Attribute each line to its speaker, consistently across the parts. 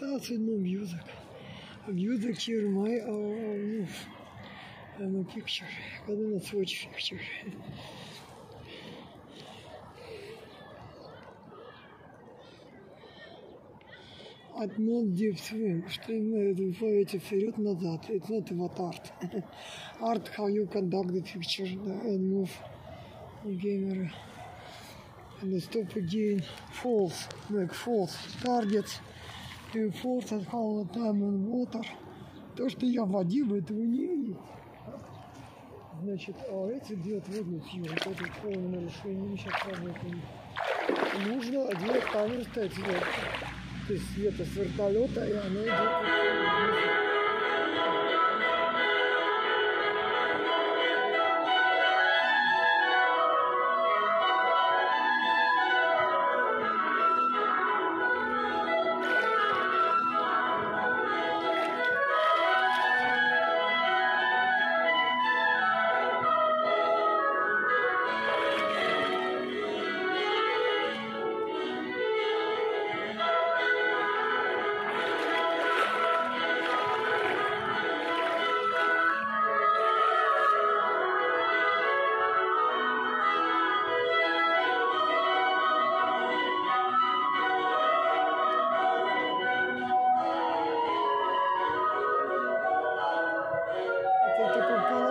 Speaker 1: with no music. Music here, my uh, move. I'm a picture. I don't switch picture. Одно deep swim, что имеет в виду вперед-назад. It's not what art. art, how you conduct the picture and move the camera. And the stop again, false, like false targets. False at how the time in water. То, что я в воде, вы этого не. Значит, а эти делают водную съемку. Вот это полное нарушение. Сейчас работаем. Нужно делать камеру стоять. То есть света с вертолета, и оно идет.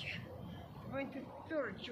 Speaker 1: church. going to church.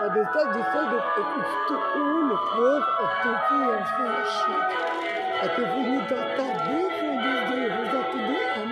Speaker 1: А де так досадок, якусь ту улю, твох, а хто ти, я все А ти повинні та та де, де, де, де, туди, а